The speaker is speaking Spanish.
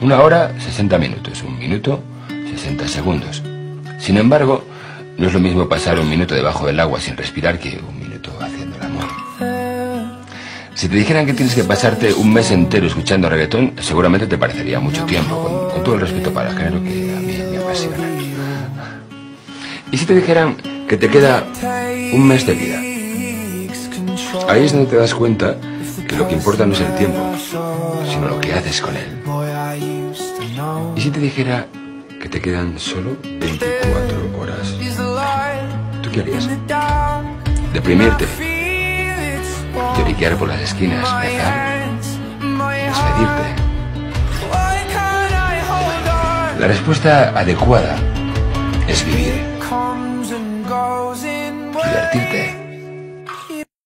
Una hora, 60 minutos. Un minuto, 60 segundos. Sin embargo, no es lo mismo pasar un minuto debajo del agua sin respirar que un minuto haciendo el amor. Si te dijeran que tienes que pasarte un mes entero escuchando reggaetón, seguramente te parecería mucho tiempo, con, con todo el respeto para el género que a mí me apasiona. Y si te dijeran que te queda un mes de vida, ahí es donde te das cuenta que lo que importa no es el tiempo, sino lo que haces con él. ¿Y si te dijera que te quedan solo 24 horas? ¿Tú qué harías? ¿Deprimirte? ¿Lloriquear por las esquinas? ¿Rezar? ¿Despedirte? La respuesta adecuada es vivir, divertirte,